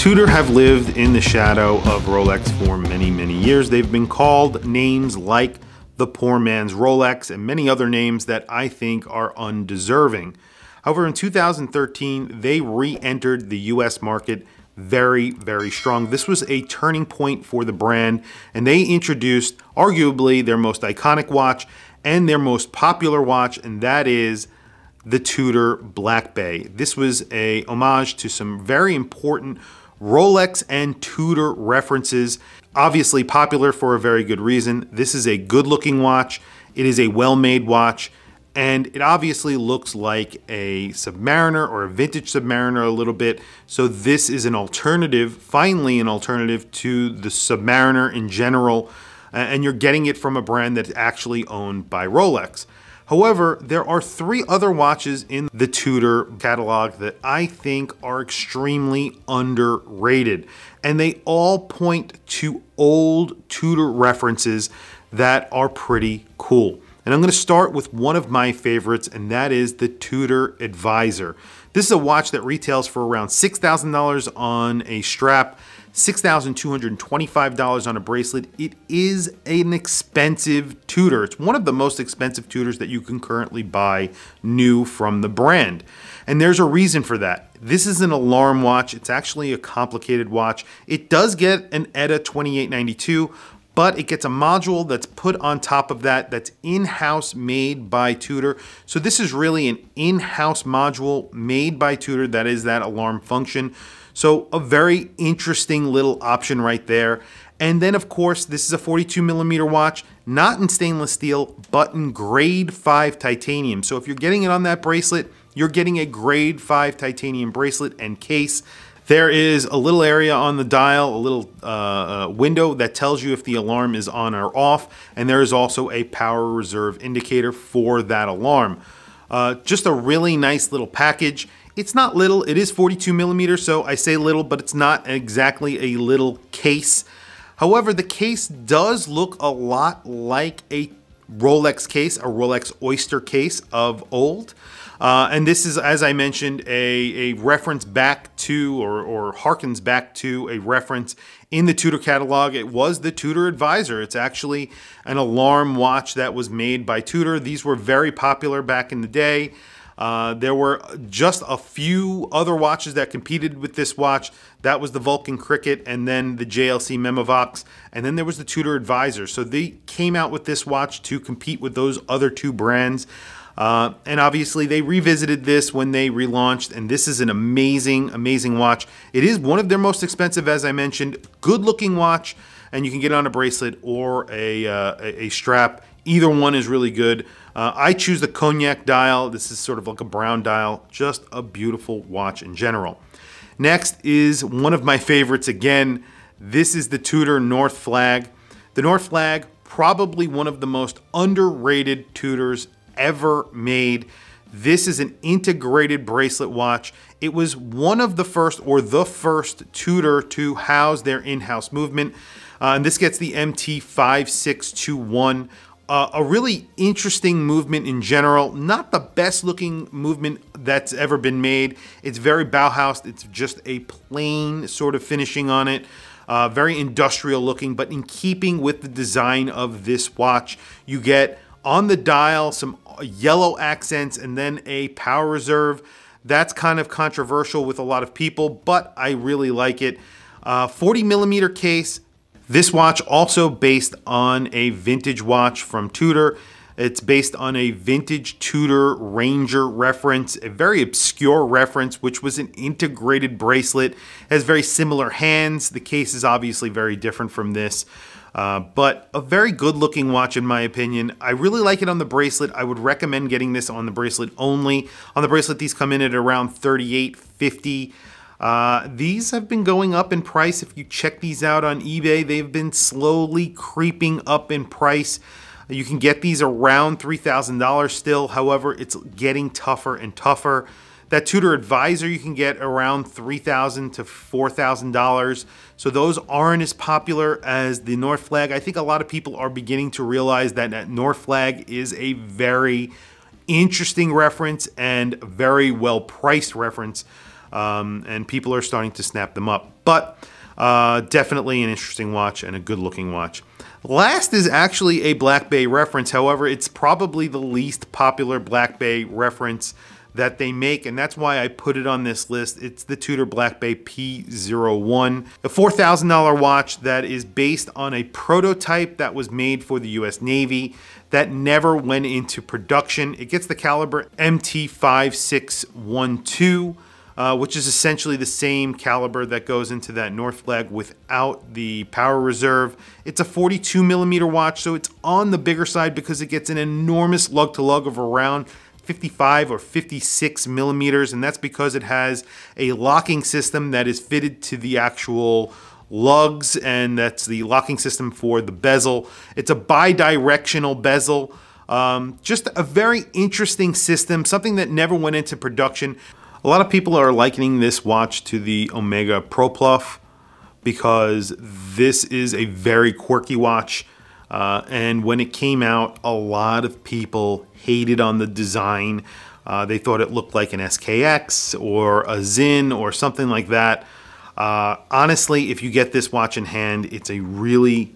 Tudor have lived in the shadow of Rolex for many, many years. They've been called names like the poor man's Rolex and many other names that I think are undeserving. However, in 2013, they re entered the US market very, very strong. This was a turning point for the brand, and they introduced arguably their most iconic watch and their most popular watch, and that is the Tudor Black Bay. This was a homage to some very important Rolex and Tudor references. Obviously popular for a very good reason. This is a good looking watch. It is a well made watch and it obviously looks like a Submariner or a vintage Submariner a little bit. So this is an alternative, finally an alternative to the Submariner in general, and you're getting it from a brand that's actually owned by Rolex. However, there are three other watches in the Tudor catalog that I think are extremely underrated. And they all point to old Tudor references that are pretty cool. And I'm going to start with one of my favorites, and that is the Tudor Advisor. This is a watch that retails for around $6,000 on a strap $6,225 on a bracelet. It is an expensive Tudor. It's one of the most expensive Tudors that you can currently buy new from the brand. And there's a reason for that. This is an alarm watch. It's actually a complicated watch. It does get an ETA 2892, but it gets a module that's put on top of that that's in-house made by Tudor. So this is really an in-house module made by Tudor that is that alarm function. So a very interesting little option right there. And then of course, this is a 42 millimeter watch, not in stainless steel, but in grade five titanium. So if you're getting it on that bracelet, you're getting a grade five titanium bracelet and case. There is a little area on the dial, a little uh, uh, window that tells you if the alarm is on or off, and there is also a power reserve indicator for that alarm. Uh, just a really nice little package. It's not little, it is 42 millimeters, so I say little, but it's not exactly a little case. However, the case does look a lot like a Rolex case, a Rolex Oyster case of old. Uh, and this is, as I mentioned, a, a reference back to or, or harkens back to a reference in the Tudor catalog. It was the Tudor Advisor. It's actually an alarm watch that was made by Tudor. These were very popular back in the day. Uh, there were just a few other watches that competed with this watch. That was the Vulcain Cricket and then the JLC Memovox. And then there was the Tudor Advisor. So they came out with this watch to compete with those other two brands. Uh, and obviously, they revisited this when they relaunched, and this is an amazing, amazing watch. It is one of their most expensive, as I mentioned. Good looking watch, and you can get it on a bracelet or a, uh, a strap. Either one is really good. Uh, I choose the cognac dial. This is sort of like a brown dial. Just a beautiful watch in general. Next is one of my favorites again. This is the Tudor North Flag. The North Flag, probably one of the most underrated Tudors ever made. This is an integrated bracelet watch. It was one of the first or the first Tudor to house their in-house movement. Uh, and this gets the MT5621 uh, a really interesting movement in general. Not the best looking movement that's ever been made. It's very Bauhaus. It's just a plain sort of finishing on it. Uh, very industrial looking, but in keeping with the design of this watch, you get on the dial some yellow accents and then a power reserve. That's kind of controversial with a lot of people, but I really like it. Uh, 40 millimeter case, this watch also based on a vintage watch from Tudor. It's based on a vintage Tudor Ranger reference, a very obscure reference, which was an integrated bracelet. Has very similar hands. The case is obviously very different from this. Uh, but a very good looking watch in my opinion. I really like it on the bracelet. I would recommend getting this on the bracelet only. On the bracelet, these come in at around 38 50 uh, these have been going up in price. If you check these out on eBay, they've been slowly creeping up in price. You can get these around $3,000 still. However, it's getting tougher and tougher. That Tudor Advisor you can get around $3,000 to $4,000. So those aren't as popular as the North Flag. I think a lot of people are beginning to realize that that North Flag is a very interesting reference and very well priced reference. Um, and people are starting to snap them up. But uh, definitely an interesting watch and a good looking watch. Last is actually a Black Bay reference. However, it's probably the least popular Black Bay reference that they make, and that's why I put it on this list. It's the Tudor Black Bay P01, a $4,000 watch that is based on a prototype that was made for the US Navy that never went into production. It gets the caliber MT5612 uh, which is essentially the same caliber that goes into that North flag without the power reserve. It's a 42 millimeter watch, so it's on the bigger side because it gets an enormous lug to lug of around 55 or 56 millimeters, and that's because it has a locking system that is fitted to the actual lugs, and that's the locking system for the bezel. It's a bi-directional bezel. Um, just a very interesting system, something that never went into production. A lot of people are likening this watch to the Omega Ploprof because this is a very quirky watch. Uh, and when it came out, a lot of people hated on the design. Uh, they thought it looked like an SKX or a Sinn or something like that. Uh, honestly, if you get this watch in hand, it's a really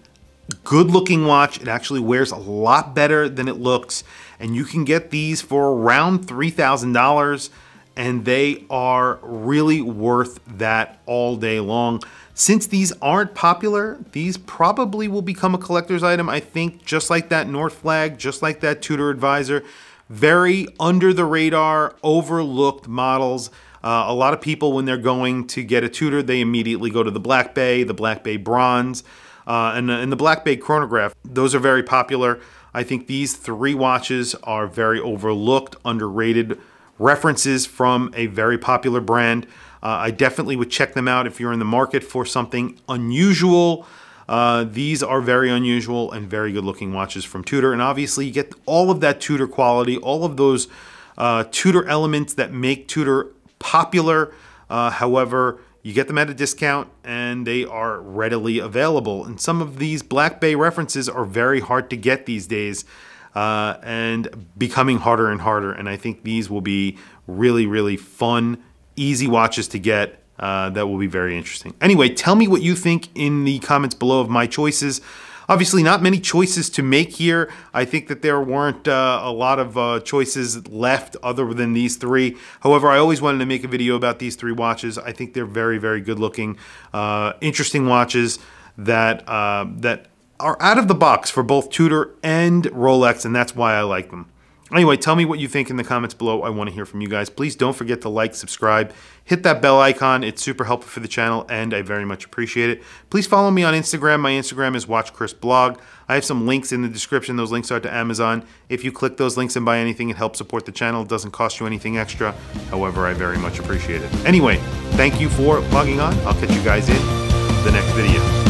good looking watch. It actually wears a lot better than it looks. And you can get these for around $3,000 and they are really worth that all day long. Since these aren't popular, these probably will become a collector's item. I think just like that North Flag, just like that Tudor Advisor, very under the radar, overlooked models. Uh, a lot of people, when they're going to get a Tudor, they immediately go to the Black Bay, the Black Bay Bronze, uh, and, and the Black Bay Chronograph. Those are very popular. I think these three watches are very overlooked, underrated references from a very popular brand. Uh, I definitely would check them out if you're in the market for something unusual. Uh, these are very unusual and very good looking watches from Tudor. And obviously you get all of that Tudor quality, all of those uh, Tudor elements that make Tudor popular. Uh, however, you get them at a discount and they are readily available. And some of these Black Bay references are very hard to get these days uh, and becoming harder and harder. And I think these will be really, really fun, easy watches to get. Uh, that will be very interesting. Anyway, tell me what you think in the comments below of my choices. Obviously, not many choices to make here. I think that there weren't uh, a lot of uh, choices left other than these three. However, I always wanted to make a video about these three watches. I think they're very, very good looking, uh, interesting watches that uh, that are out of the box for both Tudor and Rolex, and that's why I like them. Anyway, tell me what you think in the comments below. I want to hear from you guys. Please don't forget to like, subscribe, hit that bell icon. It's super helpful for the channel, and I very much appreciate it. Please follow me on Instagram. My Instagram is WatchChrisBlog. I have some links in the description. Those links are to Amazon. If you click those links and buy anything, it helps support the channel. It doesn't cost you anything extra. However, I very much appreciate it. Anyway, thank you for logging on. I'll catch you guys in the next video.